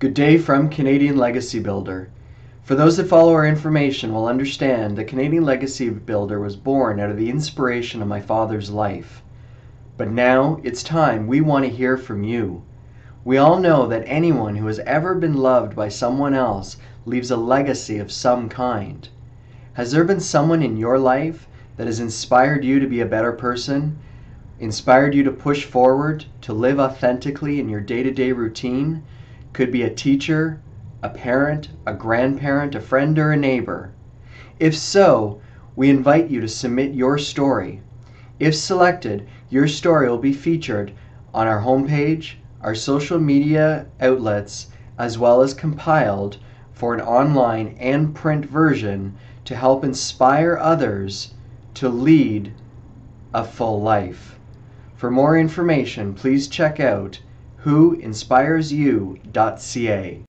Good day from Canadian Legacy Builder. For those that follow our information will understand that Canadian Legacy Builder was born out of the inspiration of my father's life. But now it's time we want to hear from you. We all know that anyone who has ever been loved by someone else leaves a legacy of some kind. Has there been someone in your life that has inspired you to be a better person, inspired you to push forward, to live authentically in your day to day routine? Could be a teacher, a parent, a grandparent, a friend, or a neighbor. If so, we invite you to submit your story. If selected, your story will be featured on our homepage, our social media outlets, as well as compiled for an online and print version to help inspire others to lead a full life. For more information, please check out whoinspiresyou.ca.